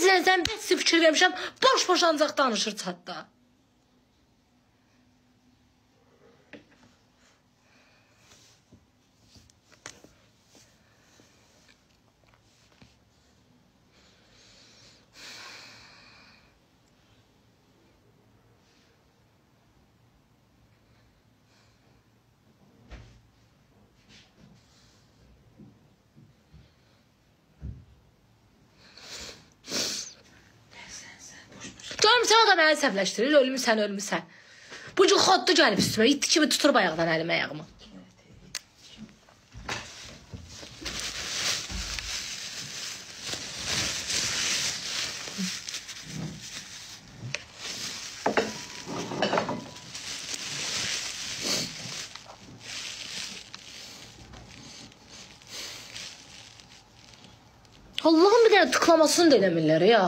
Necə sən bəs fikir vermişəm, boş-boş ancaq danışırsan hətta. Məni əsəbləşdirir. Ölmüsən, ölmüsən. Bu cür xoddu gəlib üstümə. İtti kimi tutur ayaqdan əlimə ayağımı. Allah'ım bir dənə tıklamasını da eləmirlər ya.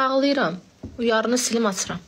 Bağlayıram. Uyarını silim açıram.